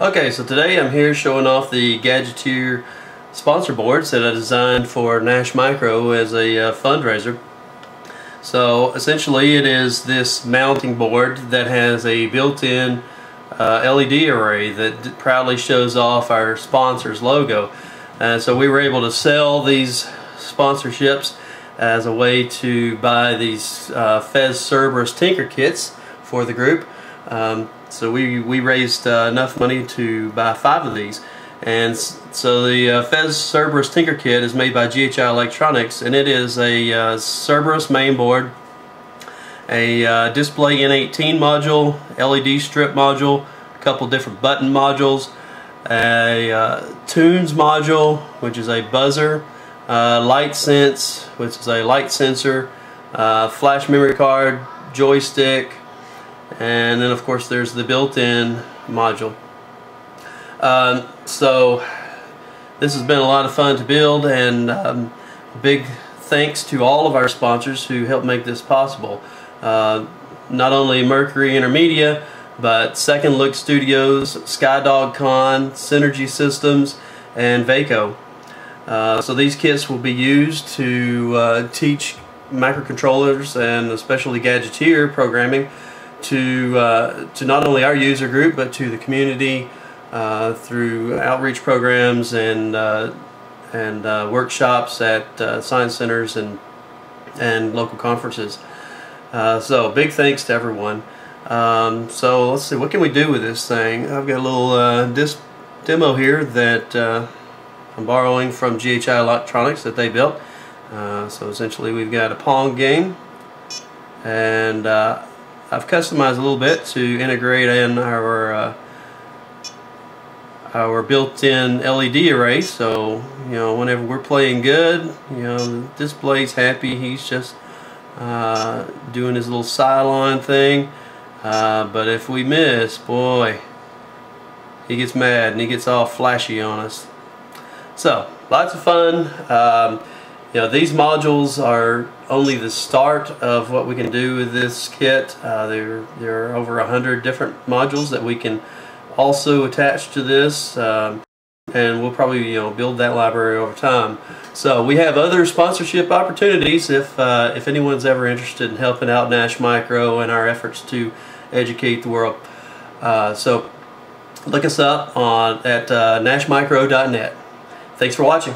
Okay, so today I'm here showing off the Gadgeteer sponsor boards that I designed for NashMicro as a uh, fundraiser. So essentially it is this mounting board that has a built-in uh, LED array that proudly shows off our sponsor's logo. And so we were able to sell these sponsorships as a way to buy these uh, FEZ Cerberus Tinker kits for the group. Um, so we, we raised uh, enough money to buy five of these. And so the uh, FEZ Cerberus Tinker Kit is made by GHI Electronics and it is a uh, Cerberus mainboard, a uh, display N18 module, LED strip module, a couple different button modules, a uh, tunes module which is a buzzer, uh, light sense which is a light sensor, uh, flash memory card, joystick, and then of course there's the built-in module. Um, so this has been a lot of fun to build and um, big thanks to all of our sponsors who helped make this possible. Uh, not only Mercury Intermedia but Second Look Studios, Skydog Con, Synergy Systems, and Vaco. Uh, so these kits will be used to uh, teach microcontrollers and especially Gadgeteer programming to uh, to not only our user group but to the community uh, through outreach programs and uh, and uh, workshops at uh, science centers and and local conferences. Uh, so big thanks to everyone. Um, so let's see, what can we do with this thing? I've got a little disc demo here that I'm borrowing from GHI Electronics that they built. so essentially we've got a Pong game and I've customized a little bit to integrate in our uh, our built-in LED array so you know whenever we're playing good you know display's happy. He's just uh, doing his little Cylon thing. Uh, but if we miss boy he gets mad and he gets all flashy on us. So lots of fun. Um, you know, these modules are only the start of what we can do with this kit. Uh, there, there are over a hundred different modules that we can also attach to this. Um, and we'll probably you know build that library over time. So we have other sponsorship opportunities if uh, if anyone's ever interested in helping out NashMicro and our efforts to educate the world. Uh, so look us up on at uh, nashmicro.net. Thanks for watching.